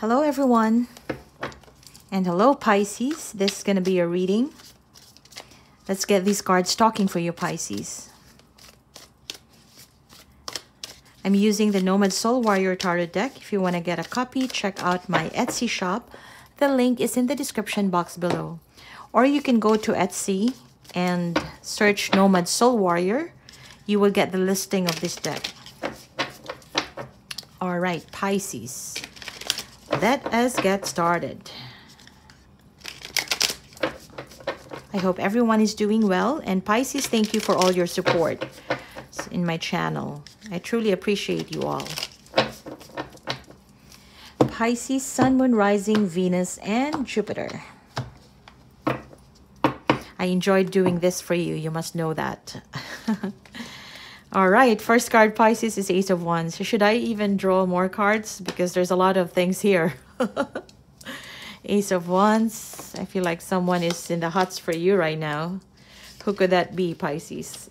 Hello, everyone. And hello, Pisces. This is going to be a reading. Let's get these cards talking for you, Pisces. I'm using the Nomad Soul Warrior Tarot deck. If you want to get a copy, check out my Etsy shop. The link is in the description box below. Or you can go to Etsy and search Nomad Soul Warrior. You will get the listing of this deck. All right, Pisces. Let us get started. I hope everyone is doing well. And Pisces, thank you for all your support in my channel. I truly appreciate you all. Pisces, Sun, Moon, Rising, Venus, and Jupiter. I enjoyed doing this for you. You must know that. All right, first card Pisces is Ace of Wands. Should I even draw more cards? Because there's a lot of things here. Ace of Wands. I feel like someone is in the huts for you right now. Who could that be, Pisces?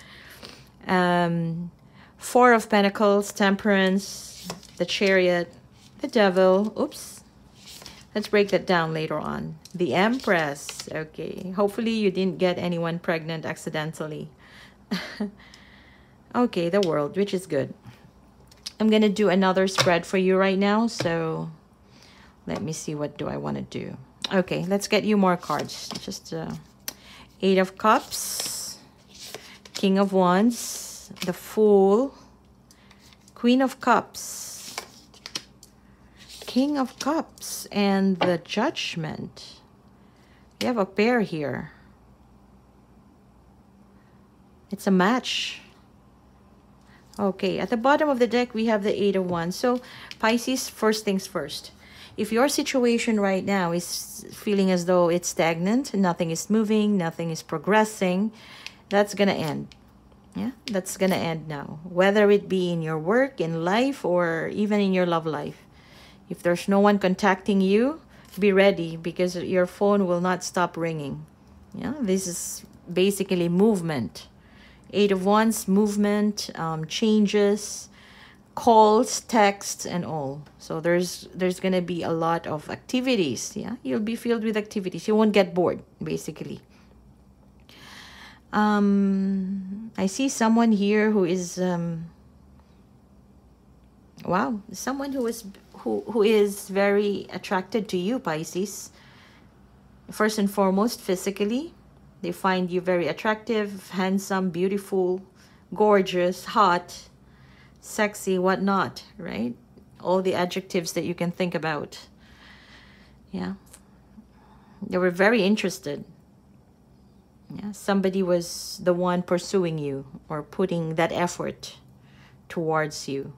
um, Four of Pentacles, Temperance, the Chariot, the Devil. Oops. Let's break that down later on. The Empress. Okay. Hopefully you didn't get anyone pregnant accidentally. Okay, the world, which is good. I'm going to do another spread for you right now. So let me see what do I want to do. Okay, let's get you more cards. Just uh, Eight of Cups, King of Wands, the Fool, Queen of Cups, King of Cups, and the Judgment. You have a pair here. It's a match. Okay, at the bottom of the deck, we have the Eight of Wands. So, Pisces, first things first. If your situation right now is feeling as though it's stagnant, nothing is moving, nothing is progressing, that's going to end. Yeah, that's going to end now. Whether it be in your work, in life, or even in your love life. If there's no one contacting you, be ready because your phone will not stop ringing. Yeah, this is basically movement. Eight of Wands, movement, um, changes, calls, texts, and all. So there's there's gonna be a lot of activities. Yeah, you'll be filled with activities. You won't get bored, basically. Um, I see someone here who is um, wow, someone who is who who is very attracted to you, Pisces. First and foremost, physically they find you very attractive, handsome, beautiful, gorgeous, hot, sexy, whatnot, right? All the adjectives that you can think about. Yeah. They were very interested. Yeah, somebody was the one pursuing you or putting that effort towards you.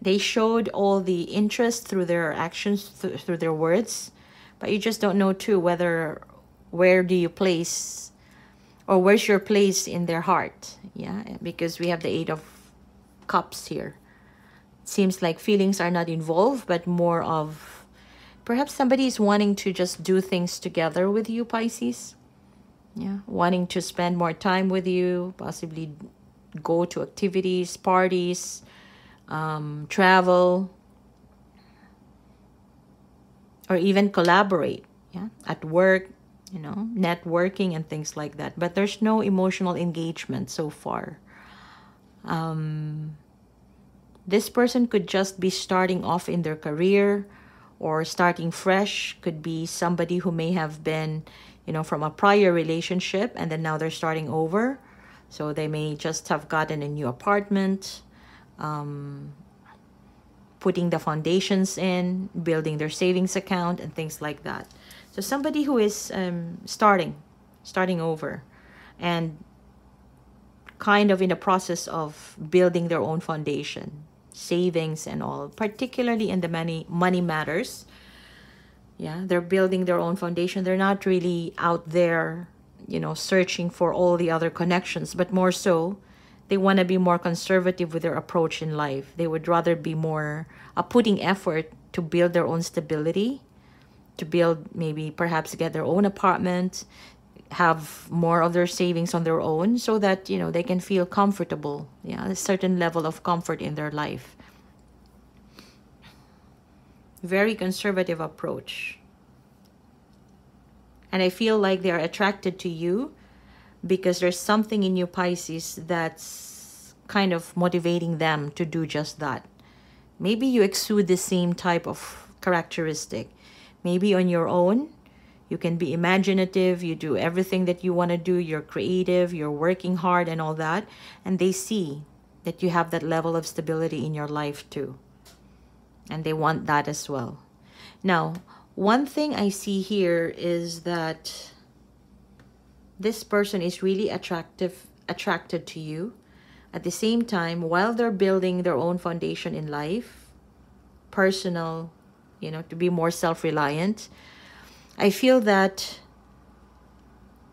They showed all the interest through their actions, th through their words, but you just don't know too whether where do you place or where's your place in their heart? Yeah because we have the eight of cups here. It seems like feelings are not involved but more of perhaps somebody is wanting to just do things together with you pisces. Yeah wanting to spend more time with you possibly go to activities parties um, travel or even collaborate yeah at work you know, networking and things like that. But there's no emotional engagement so far. Um, this person could just be starting off in their career or starting fresh. Could be somebody who may have been, you know, from a prior relationship and then now they're starting over. So they may just have gotten a new apartment, um, putting the foundations in, building their savings account and things like that. So somebody who is um, starting, starting over and kind of in the process of building their own foundation, savings and all, particularly in the money, money matters. Yeah, they're building their own foundation. They're not really out there, you know, searching for all the other connections, but more so, they want to be more conservative with their approach in life. They would rather be more uh, putting effort to build their own stability to build maybe perhaps get their own apartment have more of their savings on their own so that you know they can feel comfortable yeah a certain level of comfort in their life Very conservative approach. And I feel like they're attracted to you because there's something in you, Pisces, that's kind of motivating them to do just that. Maybe you exude the same type of characteristic. Maybe on your own, you can be imaginative, you do everything that you want to do, you're creative, you're working hard, and all that. And they see that you have that level of stability in your life too. And they want that as well. Now, one thing I see here is that this person is really attractive attracted to you at the same time while they're building their own foundation in life personal you know to be more self-reliant. I feel that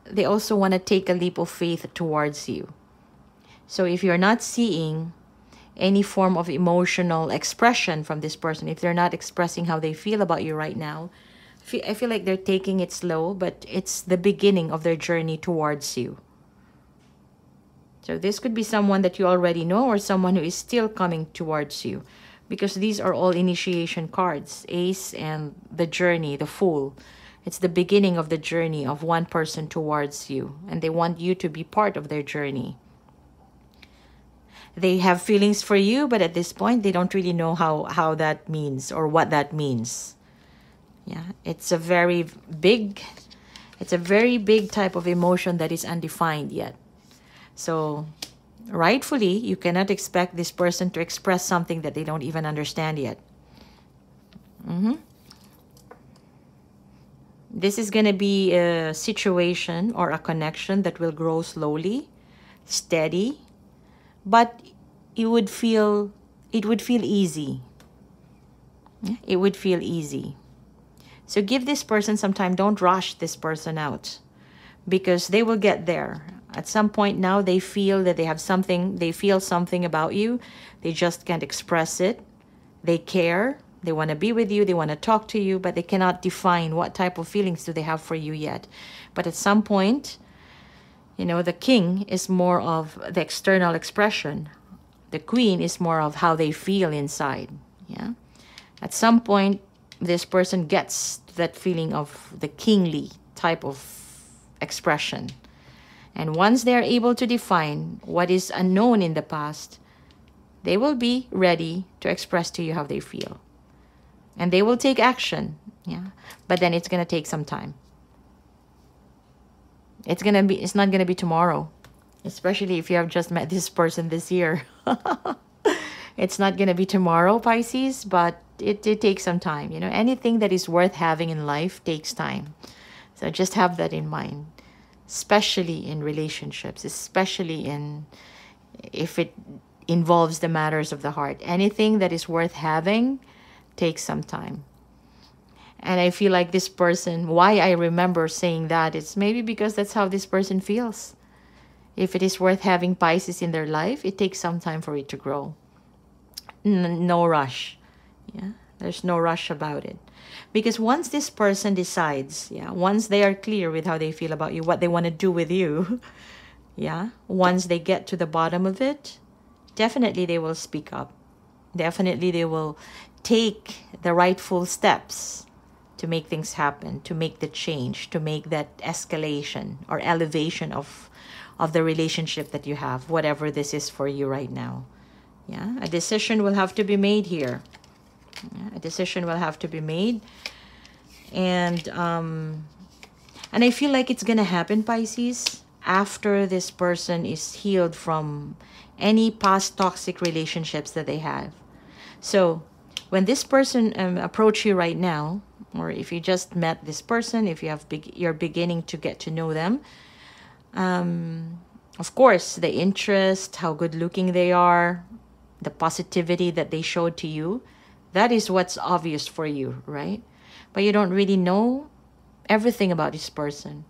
they also want to take a leap of faith towards you. So if you're not seeing any form of emotional expression from this person, if they're not expressing how they feel about you right now, I feel like they're taking it slow, but it's the beginning of their journey towards you. So this could be someone that you already know or someone who is still coming towards you because these are all initiation cards, ace and the journey, the fool. It's the beginning of the journey of one person towards you and they want you to be part of their journey they have feelings for you, but at this point, they don't really know how, how that means or what that means. Yeah, it's a very big, it's a very big type of emotion that is undefined yet. So, rightfully, you cannot expect this person to express something that they don't even understand yet. Mm -hmm. This is going to be a situation or a connection that will grow slowly, steady, but it would feel it would feel easy it would feel easy so give this person some time don't rush this person out because they will get there at some point now they feel that they have something they feel something about you they just can't express it they care they want to be with you they want to talk to you but they cannot define what type of feelings do they have for you yet but at some point you know, the king is more of the external expression. The queen is more of how they feel inside. Yeah. At some point, this person gets that feeling of the kingly type of expression. And once they are able to define what is unknown in the past, they will be ready to express to you how they feel. And they will take action. Yeah. But then it's going to take some time. It's gonna be it's not gonna be tomorrow. Especially if you have just met this person this year. it's not gonna be tomorrow, Pisces, but it, it takes some time. You know, anything that is worth having in life takes time. So just have that in mind. Especially in relationships, especially in if it involves the matters of the heart. Anything that is worth having takes some time. And I feel like this person, why I remember saying that, it's maybe because that's how this person feels. If it is worth having Pisces in their life, it takes some time for it to grow. N no rush. Yeah, there's no rush about it. Because once this person decides, yeah, once they are clear with how they feel about you, what they want to do with you, yeah, once they get to the bottom of it, definitely they will speak up. Definitely they will take the rightful steps to make things happen, to make the change, to make that escalation or elevation of of the relationship that you have, whatever this is for you right now. Yeah, a decision will have to be made here. A decision will have to be made, and um, and I feel like it's gonna happen, Pisces, after this person is healed from any past toxic relationships that they have. So when this person um, approach you right now, or if you just met this person, if you have be- you're beginning to get to know them, um, of course, the interest, how good looking they are, the positivity that they showed to you, that is what's obvious for you, right? But you don't really know everything about this person.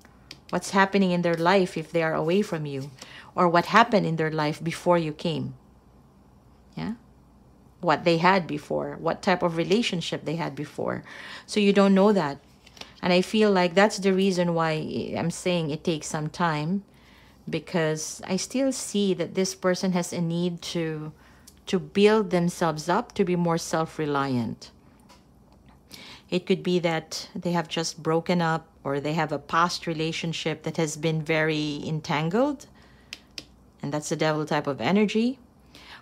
What's happening in their life if they are away from you, or what happened in their life before you came. Yeah? what they had before, what type of relationship they had before. So you don't know that. And I feel like that's the reason why I'm saying it takes some time because I still see that this person has a need to to build themselves up to be more self-reliant. It could be that they have just broken up or they have a past relationship that has been very entangled. And that's the devil type of energy.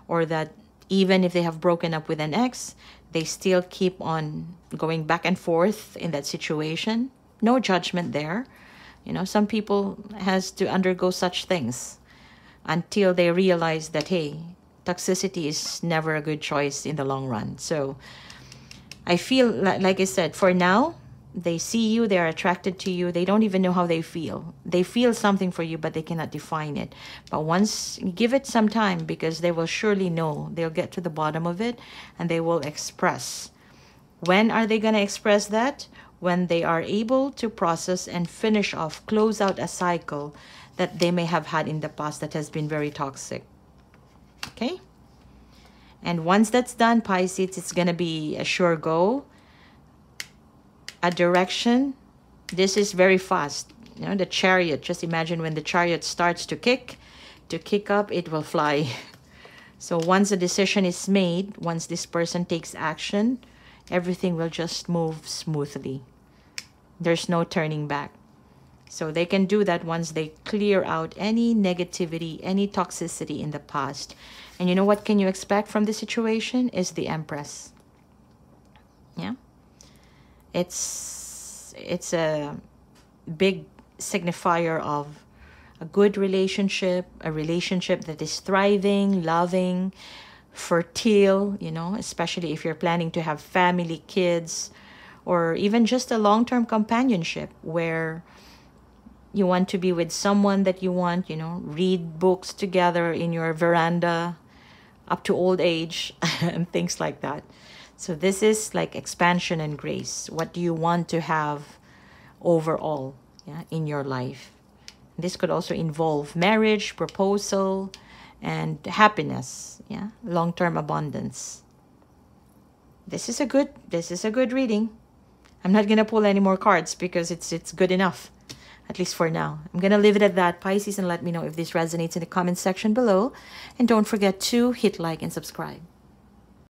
Or that even if they have broken up with an ex, they still keep on going back and forth in that situation. No judgment there. You know, some people has to undergo such things until they realize that hey, toxicity is never a good choice in the long run. So I feel like I said, for now, they see you, they're attracted to you, they don't even know how they feel. They feel something for you, but they cannot define it. But once give it some time because they will surely know, they'll get to the bottom of it and they will express. When are they going to express that? When they are able to process and finish off, close out a cycle that they may have had in the past that has been very toxic. Okay? And once that's done, Pisces, it's going to be a sure go. A direction. This is very fast. You know, the chariot. Just imagine when the chariot starts to kick, to kick up, it will fly. So once a decision is made, once this person takes action, everything will just move smoothly. There's no turning back. So they can do that once they clear out any negativity, any toxicity in the past. And you know what can you expect from this situation is the Empress. Yeah. It's it's a big signifier of a good relationship, a relationship that is thriving, loving, fertile, you know, especially if you're planning to have family, kids, or even just a long-term companionship where you want to be with someone that you want, you know, read books together in your veranda up to old age and things like that. So this is like expansion and grace. What do you want to have overall yeah, in your life? This could also involve marriage, proposal, and happiness, yeah, long-term abundance. This is a good this is a good reading. I'm not going to pull any more cards because it's it's good enough at least for now. I'm going to leave it at that, Pisces, and let me know if this resonates in the comment section below. And don't forget to hit like and subscribe.